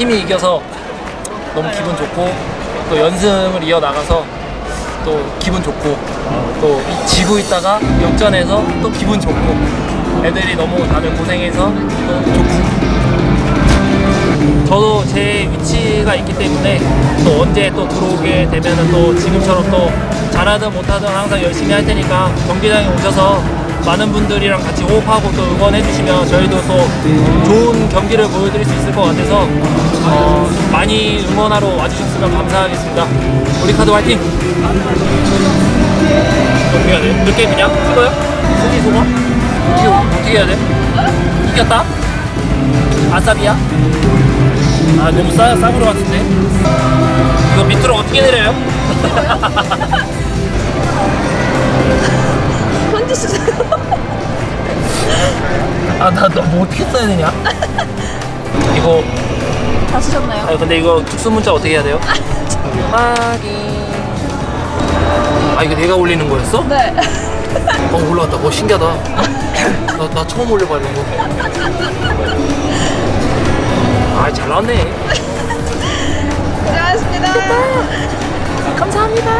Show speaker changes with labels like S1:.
S1: 팀이 이겨서 너무 기분 좋고 또 연승을 이어 나가서 또 기분 좋고 또 이- 지고 있다가 역전해서 또 기분 좋고 애들이 너무 다들 고생해서 또 좋고. 저도 제 위치가 있기 때문에 또 언제 또 들어오게 되면은 또 지금처럼 또 잘하든 못하든 항상 열심히 할 테니까 경기장에 오셔서 많은 분들이랑 같이 호흡하고 또 응원해 주시면 저희도 또 좋은 경기를 보여드릴 수 있을 것 같아서 어, 많이 응원하러 와주셨으면 감사하겠습니다. 우리 카드 화이팅! 어떻게 해야 돼? 이렇게 그냥 찍어요? 수비 소감? 어떻게, 어떻게 해야 돼? 이겼다? 아싸비야? 아 너무 싸, 싸구려 같은데 이거 밑으로 어떻게 내려요?
S2: 쓰세요.
S1: 아 나 너뭐 어떻게 써야 되냐? 이거
S2: 다 쓰셨나요?
S1: 아 근데 이거 특수 문자 어떻게 해야 돼요? 확인 아 이거 내가 올리는 거였어?
S2: 네.
S1: 어 올라왔다 어 신기하다 나, 나 처음 올려봐 이런 거 아 잘 나왔네
S2: 고생하셨습니다.
S1: 감사합니다